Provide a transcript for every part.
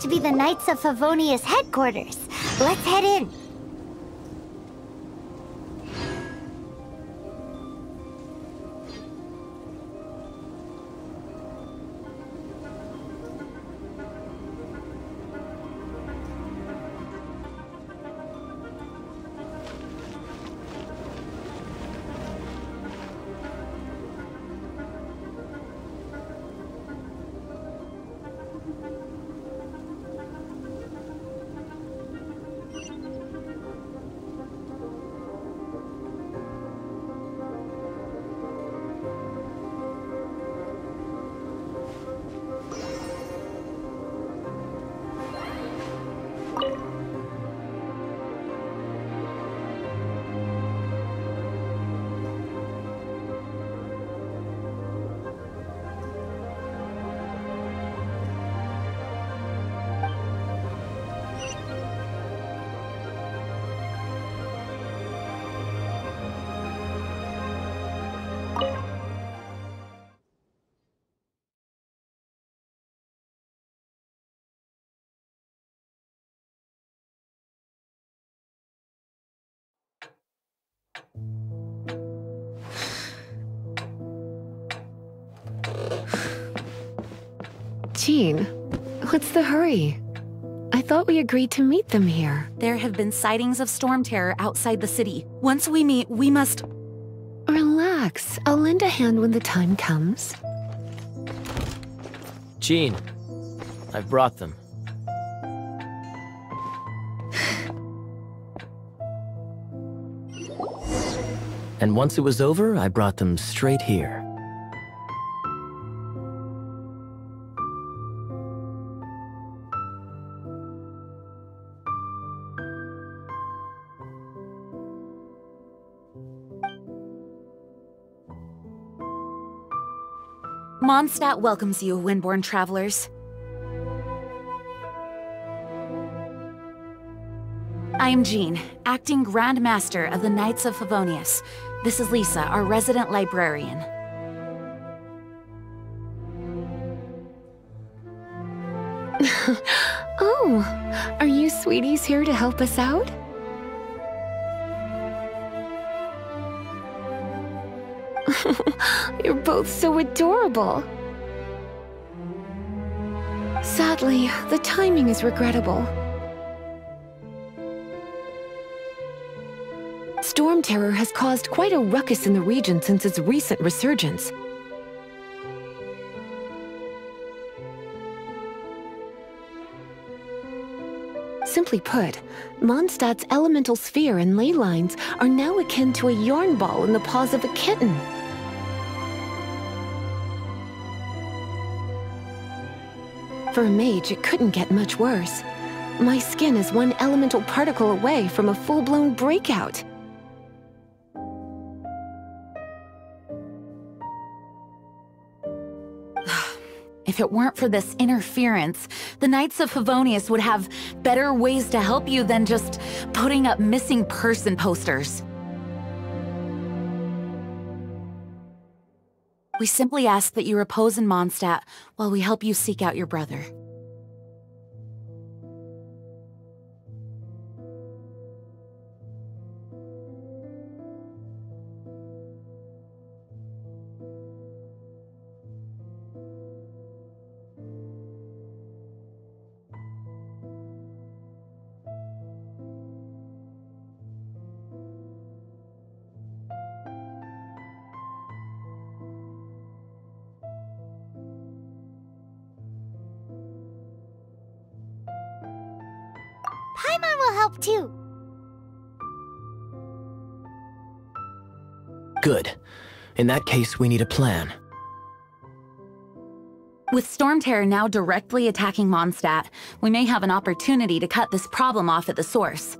to be the Knights of Favonius headquarters. Let's head in. Jean, what's the hurry? I thought we agreed to meet them here. There have been sightings of storm terror outside the city. Once we meet, we must... Relax. I'll lend a hand when the time comes. Jean, I've brought them. and once it was over, I brought them straight here. Mondstadt welcomes you, Windborn travelers. I am Jean, acting Grand Master of the Knights of Favonius. This is Lisa, our resident librarian. oh, are you sweeties here to help us out? You're both so adorable. Sadly, the timing is regrettable. Storm Terror has caused quite a ruckus in the region since its recent resurgence. Simply put, Mondstadt's elemental sphere and ley lines are now akin to a yarn ball in the paws of a kitten. For a mage, it couldn't get much worse. My skin is one elemental particle away from a full-blown breakout. If it weren't for this interference, the Knights of Favonius would have better ways to help you than just putting up missing person posters. We simply ask that you repose in Mondstadt while we help you seek out your brother. Help too. Good. In that case, we need a plan. With Storm Terror now directly attacking Mondstadt, we may have an opportunity to cut this problem off at the source.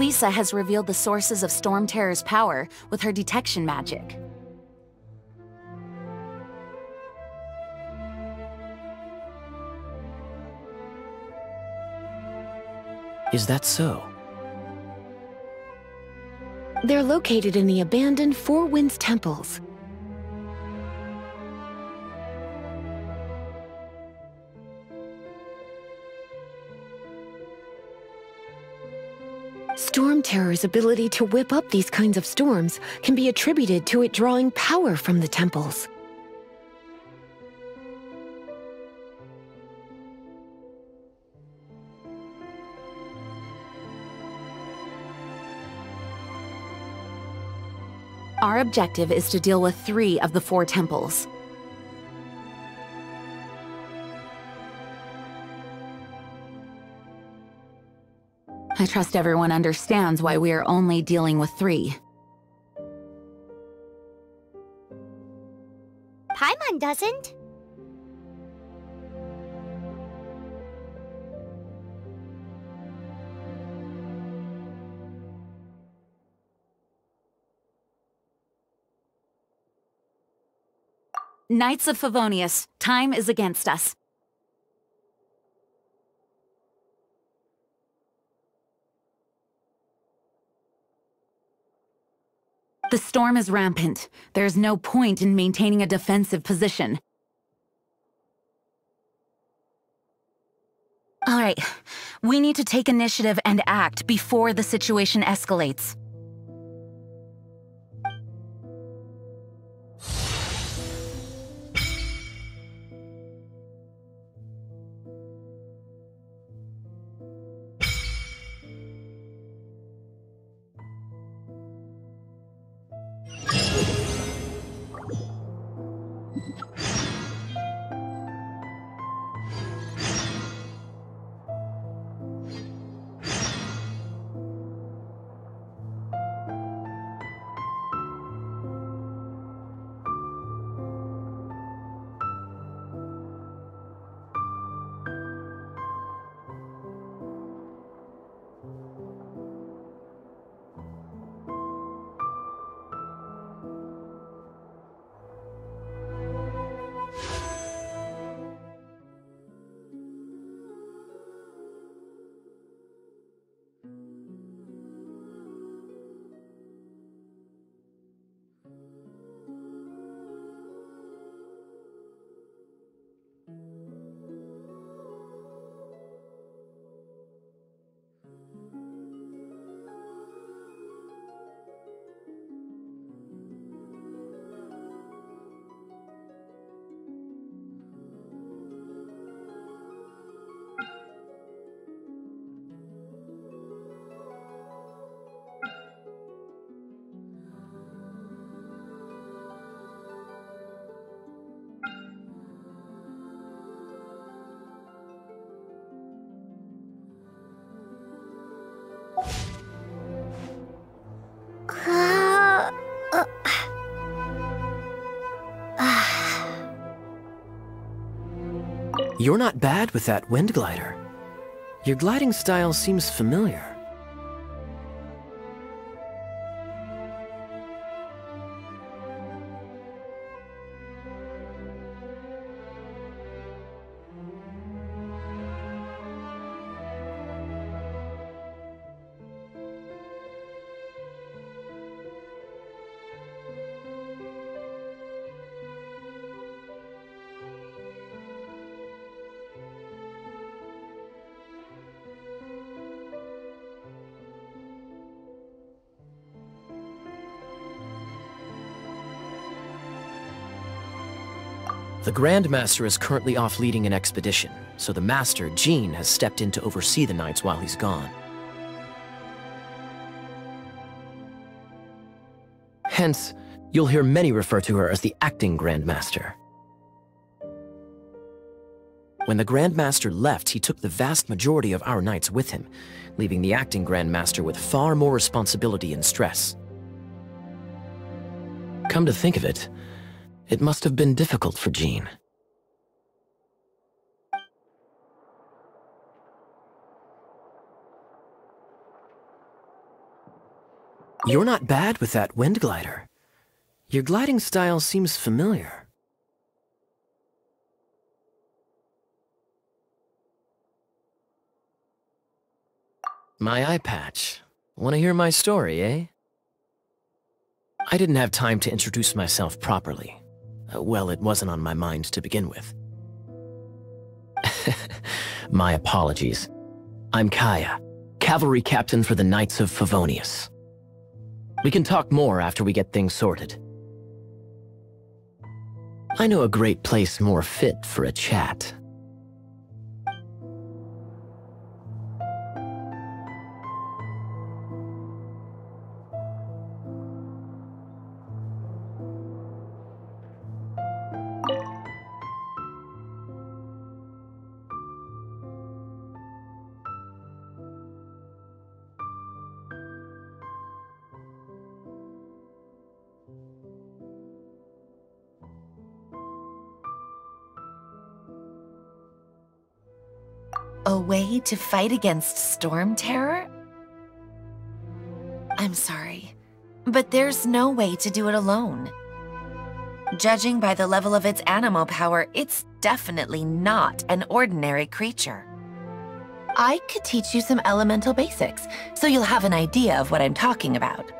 Lisa has revealed the sources of Storm Terror's power with her detection magic. Is that so? They're located in the abandoned Four Winds temples. Terror's ability to whip up these kinds of storms can be attributed to it drawing power from the temples. Our objective is to deal with three of the four temples. I trust everyone understands why we are only dealing with three. Paimon doesn't. Knights of Favonius, time is against us. The storm is rampant. There's no point in maintaining a defensive position. Alright, we need to take initiative and act before the situation escalates. You're not bad with that wind glider. Your gliding style seems familiar. The Grand Master is currently off leading an expedition, so the Master, Jean, has stepped in to oversee the Knights while he's gone. Hence, you'll hear many refer to her as the Acting Grand Master. When the Grand Master left, he took the vast majority of our knights with him, leaving the Acting Grand Master with far more responsibility and stress. Come to think of it, it must have been difficult for Jean. You're not bad with that wind glider. Your gliding style seems familiar. My eye patch. Want to hear my story, eh? I didn't have time to introduce myself properly. Well, it wasn't on my mind to begin with. my apologies. I'm Kaeya, cavalry captain for the Knights of Favonius. We can talk more after we get things sorted. I know a great place more fit for a chat. A way to fight against storm terror? I'm sorry, but there's no way to do it alone. Judging by the level of its animal power, it's definitely not an ordinary creature. I could teach you some elemental basics, so you'll have an idea of what I'm talking about.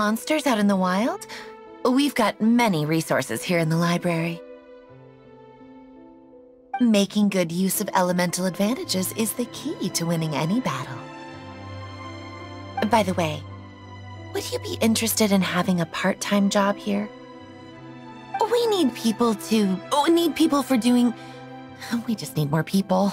Monsters out in the wild? We've got many resources here in the library. Making good use of elemental advantages is the key to winning any battle. By the way, would you be interested in having a part-time job here? We need people to... We need people for doing... We just need more people.